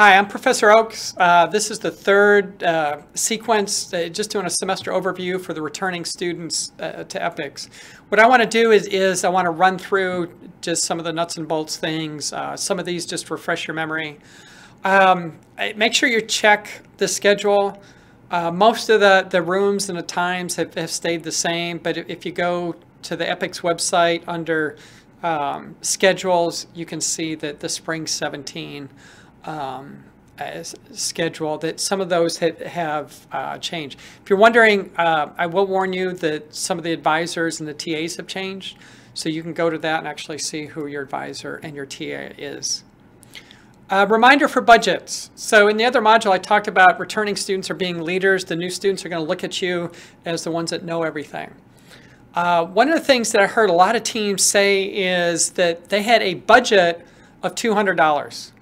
Hi, I'm Professor Oakes. Uh, this is the third uh, sequence, uh, just doing a semester overview for the returning students uh, to EPICS. What I want to do is, is I want to run through just some of the nuts and bolts things, uh, some of these just refresh your memory. Um, make sure you check the schedule. Uh, most of the, the rooms and the times have, have stayed the same, but if you go to the EPICS website under um, schedules, you can see that the spring 17 um, schedule that some of those have, have uh, changed. If you're wondering, uh, I will warn you that some of the advisors and the TAs have changed. So you can go to that and actually see who your advisor and your TA is. Uh, reminder for budgets. So in the other module, I talked about returning students are being leaders. The new students are going to look at you as the ones that know everything. Uh, one of the things that I heard a lot of teams say is that they had a budget of $200.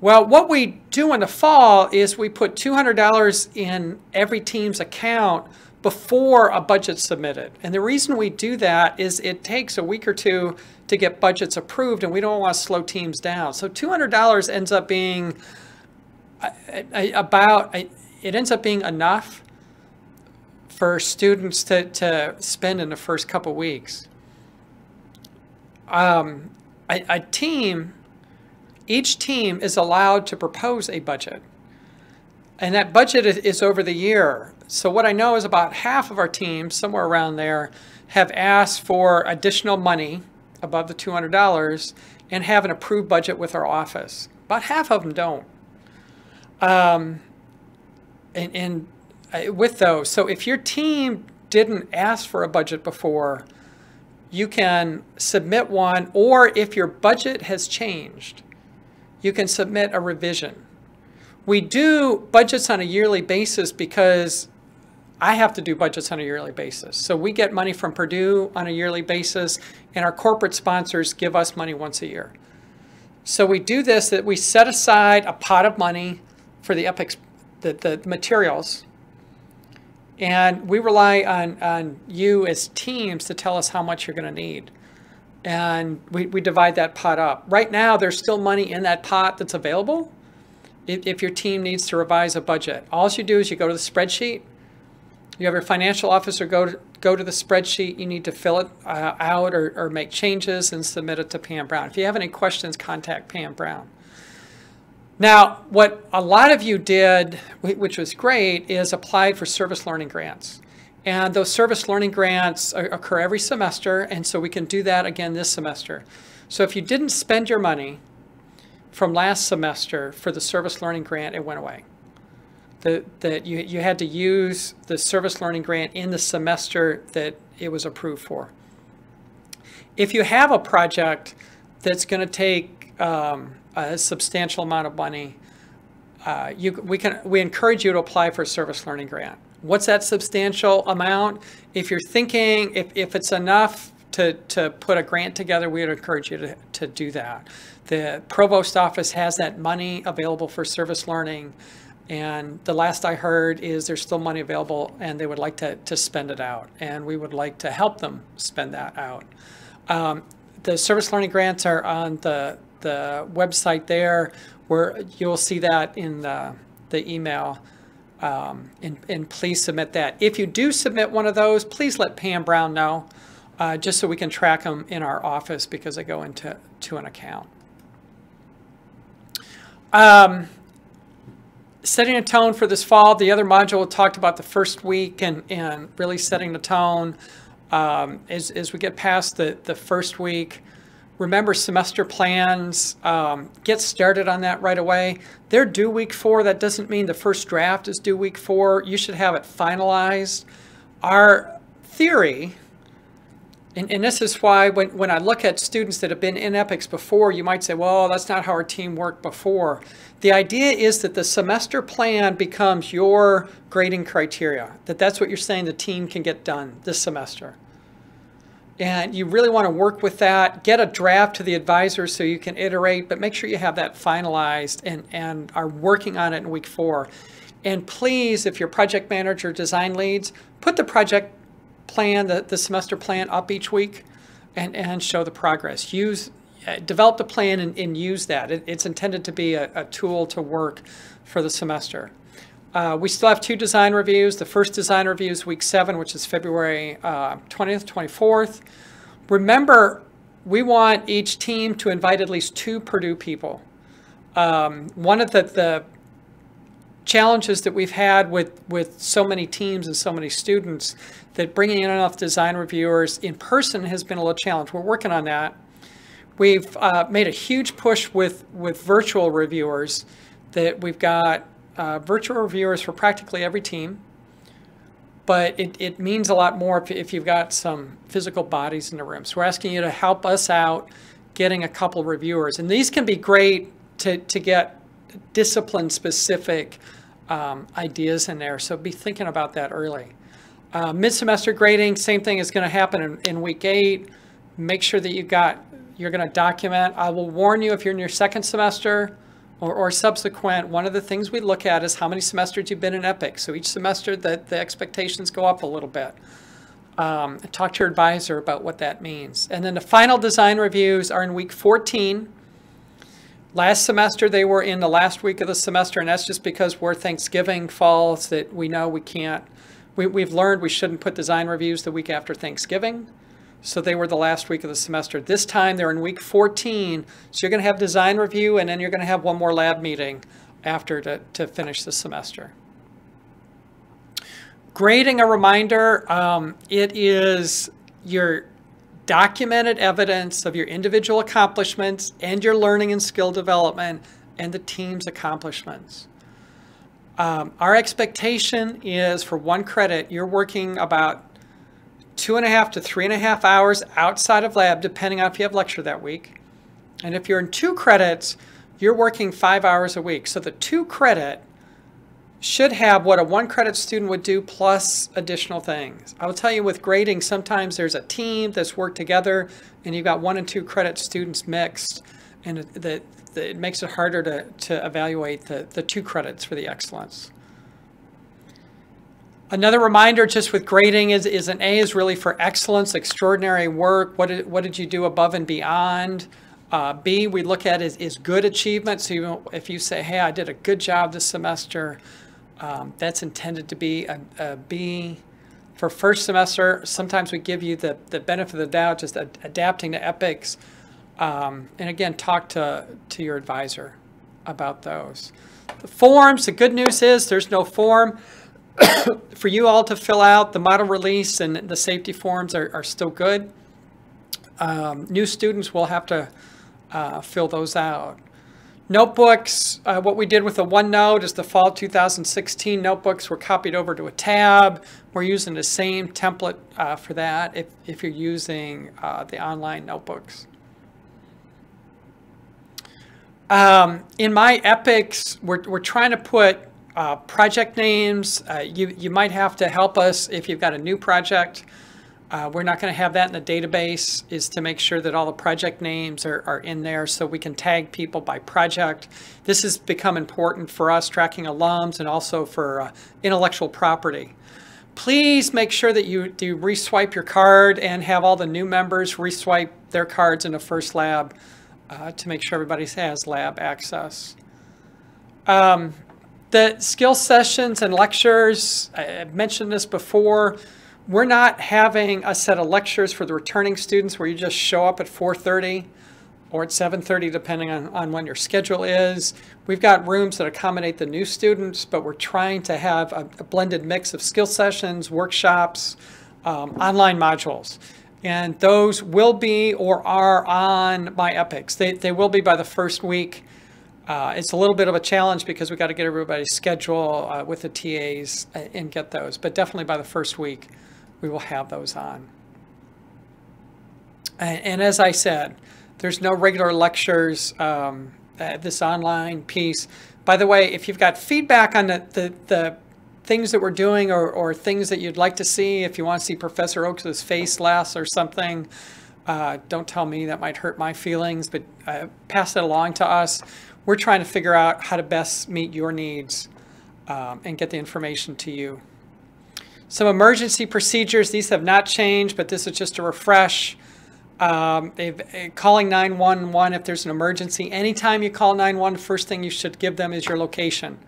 Well, what we do in the fall is we put $200 in every team's account before a budget's submitted. And the reason we do that is it takes a week or two to get budgets approved and we don't want to slow teams down. So $200 ends up being about, it ends up being enough for students to, to spend in the first couple weeks. Um, a, a team each team is allowed to propose a budget. And that budget is over the year. So what I know is about half of our teams, somewhere around there, have asked for additional money above the $200 and have an approved budget with our office. About half of them don't. Um, and, and uh, with those, so if your team didn't ask for a budget before, you can submit one, or if your budget has changed, you can submit a revision. We do budgets on a yearly basis because I have to do budgets on a yearly basis. So we get money from Purdue on a yearly basis, and our corporate sponsors give us money once a year. So we do this that we set aside a pot of money for the epics, the, the materials, and we rely on, on you as teams to tell us how much you're going to need and we, we divide that pot up. Right now, there's still money in that pot that's available if, if your team needs to revise a budget. All you do is you go to the spreadsheet, you have your financial officer go to, go to the spreadsheet, you need to fill it uh, out or, or make changes and submit it to Pam Brown. If you have any questions, contact Pam Brown. Now, what a lot of you did, which was great, is applied for service learning grants. And those service learning grants occur every semester, and so we can do that again this semester. So if you didn't spend your money from last semester for the service learning grant, it went away. That, you, you had to use the service learning grant in the semester that it was approved for. If you have a project that's going to take um, a substantial amount of money, uh, you, we, can, we encourage you to apply for a service learning grant. What's that substantial amount? If you're thinking, if, if it's enough to, to put a grant together, we would encourage you to, to do that. The provost office has that money available for service learning. And the last I heard is there's still money available and they would like to, to spend it out. And we would like to help them spend that out. Um, the service learning grants are on the, the website there where you'll see that in the, the email. Um, and, and please submit that. If you do submit one of those, please let Pam Brown know, uh, just so we can track them in our office because they go into to an account. Um, setting a tone for this fall. The other module talked about the first week and, and really setting the tone. Um, as, as we get past the, the first week, Remember semester plans, um, get started on that right away. They're due week four. That doesn't mean the first draft is due week four. You should have it finalized. Our theory, and, and this is why when, when I look at students that have been in EPICS before, you might say, well, that's not how our team worked before. The idea is that the semester plan becomes your grading criteria, that that's what you're saying the team can get done this semester and you really want to work with that. Get a draft to the advisor so you can iterate, but make sure you have that finalized and, and are working on it in week four. And please, if your project manager design leads, put the project plan, the, the semester plan up each week and, and show the progress. Use uh, develop the plan and, and use that. It, it's intended to be a, a, tool to work for the semester. Uh, we still have two design reviews. The first design review is week seven, which is February uh, 20th, 24th. Remember, we want each team to invite at least two Purdue people. Um, one of the, the challenges that we've had with, with so many teams and so many students that bringing in enough design reviewers in person has been a little challenge. We're working on that. We've uh, made a huge push with, with virtual reviewers that we've got uh, virtual reviewers for practically every team but it, it means a lot more if, if you've got some physical bodies in the room. So we're asking you to help us out getting a couple reviewers. And these can be great to, to get discipline specific um, ideas in there. So be thinking about that early. Uh, mid-semester grading, same thing is going to happen in, in week eight. Make sure that you got, you're going to document. I will warn you if you're in your second semester, or, or subsequent, one of the things we look at is how many semesters you've been in EPIC. So each semester the, the expectations go up a little bit. Um, talk to your advisor about what that means. And then the final design reviews are in week 14. Last semester they were in the last week of the semester, and that's just because where Thanksgiving falls that we know we can't, we, we've learned we shouldn't put design reviews the week after Thanksgiving. So they were the last week of the semester. This time they're in week 14. So you're going to have design review and then you're going to have one more lab meeting after to, to finish the semester. Grading a reminder, um, it is your documented evidence of your individual accomplishments and your learning and skill development and the team's accomplishments. Um, our expectation is for one credit, you're working about two and a half to three and a half hours outside of lab, depending on if you have lecture that week. And if you're in two credits, you're working five hours a week. So the two credit should have what a one credit student would do plus additional things. I will tell you with grading, sometimes there's a team that's worked together and you've got one and two credit students mixed and it, it makes it harder to, to evaluate the, the two credits for the excellence. Another reminder just with grading is, is an A is really for excellence, extraordinary work. What did, what did you do above and beyond? Uh, B, we look at is, is good achievement. So if you say, hey, I did a good job this semester, um, that's intended to be a, a B. For first semester, sometimes we give you the, the benefit of the doubt, just ad adapting to EPICS. Um, and again, talk to, to your advisor about those. The forms, the good news is there's no form. for you all to fill out, the model release and the safety forms are, are still good. Um, new students will have to uh, fill those out. Notebooks, uh, what we did with the OneNote is the fall 2016 notebooks were copied over to a tab. We're using the same template uh, for that if, if you're using uh, the online notebooks. Um, in my epics, we're, we're trying to put uh, project names, uh, you, you might have to help us if you've got a new project. Uh, we're not going to have that in the database, is to make sure that all the project names are, are in there so we can tag people by project. This has become important for us tracking alums and also for uh, intellectual property. Please make sure that you do reswipe your card and have all the new members reswipe their cards in the first lab uh, to make sure everybody has lab access. Um, the skill sessions and lectures, I've mentioned this before, we're not having a set of lectures for the returning students where you just show up at 4.30 or at 7.30 depending on, on when your schedule is. We've got rooms that accommodate the new students, but we're trying to have a, a blended mix of skill sessions, workshops, um, online modules. And those will be or are on my epics. They, they will be by the first week uh, it's a little bit of a challenge because we got to get everybody's schedule uh, with the TAs uh, and get those. But definitely by the first week, we will have those on. And, and as I said, there's no regular lectures, um, uh, this online piece. By the way, if you've got feedback on the, the, the things that we're doing or, or things that you'd like to see, if you want to see Professor Oakes' face less or something, uh, don't tell me, that might hurt my feelings, but uh, pass it along to us we're trying to figure out how to best meet your needs um, and get the information to you. Some emergency procedures, these have not changed, but this is just a refresh. Um, uh, calling 911 if there's an emergency. Anytime you call 911, first thing you should give them is your location.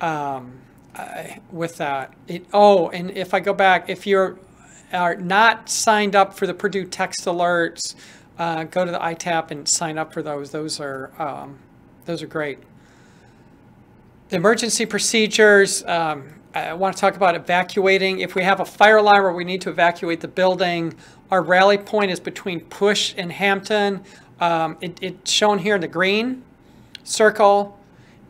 Um, I- with that, it, oh, and if I go back, if you're are not signed up for the Purdue text alerts, uh, go to the ITaP and sign up for those. Those are um, those are great. The emergency procedures, um, I want to talk about evacuating. If we have a fire alarm or we need to evacuate the building, our rally point is between PUSH and Hampton. Um, it, it's shown here in the green circle.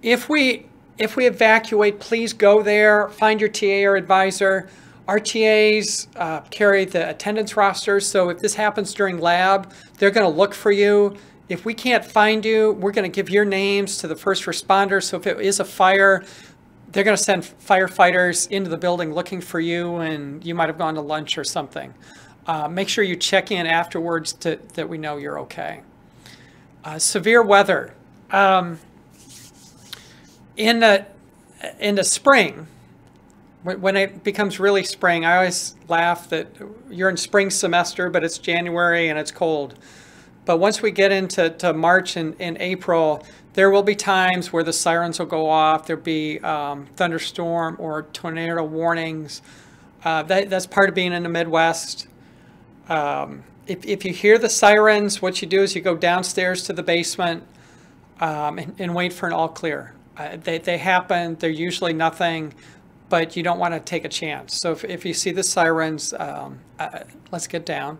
If we if we evacuate, please go there, find your TA or advisor. Our TAs uh, carry the attendance rosters, so if this happens during lab, they're going to look for you. If we can't find you, we're going to give your names to the first responders. So if it is a fire, they're going to send firefighters into the building looking for you, and you might have gone to lunch or something. Uh, make sure you check in afterwards to, that we know you're okay. Uh, severe weather. Um, in the in the spring, when when it becomes really spring, I always laugh that you're in spring semester, but it's January and it's cold. But once we get into to March and, and April, there will be times where the sirens will go off. There'll be um, thunderstorm or tornado warnings. Uh, that, that's part of being in the Midwest. Um, if, if you hear the sirens, what you do is you go downstairs to the basement um, and, and wait for an all clear. Uh, they, they happen, they're usually nothing, but you don't want to take a chance. So if, if you see the sirens, um, uh, let's get down.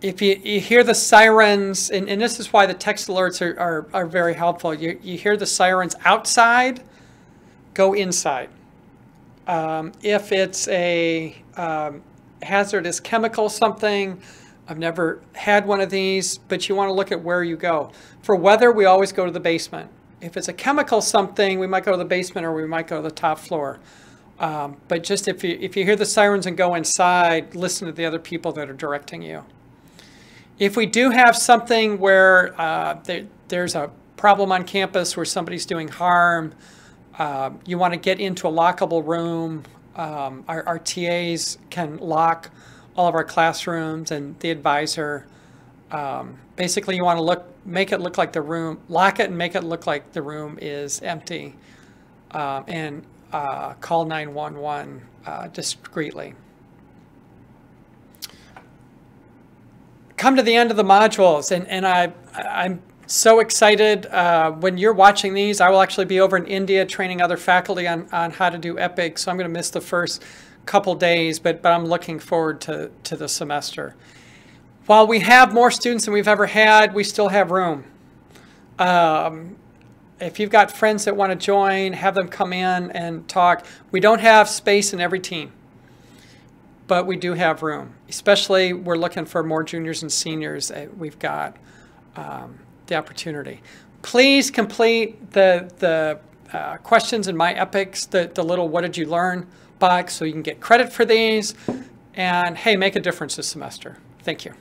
If you, you hear the sirens, and, and this is why the text alerts are, are, are very helpful. You, you hear the sirens outside, go inside. Um, if it's a um, hazardous chemical something, I've never had one of these, but you want to look at where you go. For weather, we always go to the basement. If it's a chemical something, we might go to the basement or we might go to the top floor. Um, but just if you, if you hear the sirens and go inside, listen to the other people that are directing you. If we do have something where uh, there, there's a problem on campus where somebody's doing harm, uh, you want to get into a lockable room. Um, our, our TAs can lock all of our classrooms and the advisor. Um, basically, you want to look, make it look like the room, lock it and make it look like the room is empty, um, and uh, call 911 uh, discreetly. Come to the end of the modules, and, and I, I'm so excited. Uh, when you're watching these, I will actually be over in India training other faculty on, on how to do EPIC, so I'm going to miss the first couple days, but, but I'm looking forward to, to the semester. While we have more students than we've ever had, we still have room. Um, if you've got friends that want to join, have them come in and talk. We don't have space in every team, but we do have room. Especially, we're looking for more juniors and seniors. We've got um, the opportunity. Please complete the, the uh, questions in my epics, the, the little what did you learn box so you can get credit for these. And hey, make a difference this semester. Thank you.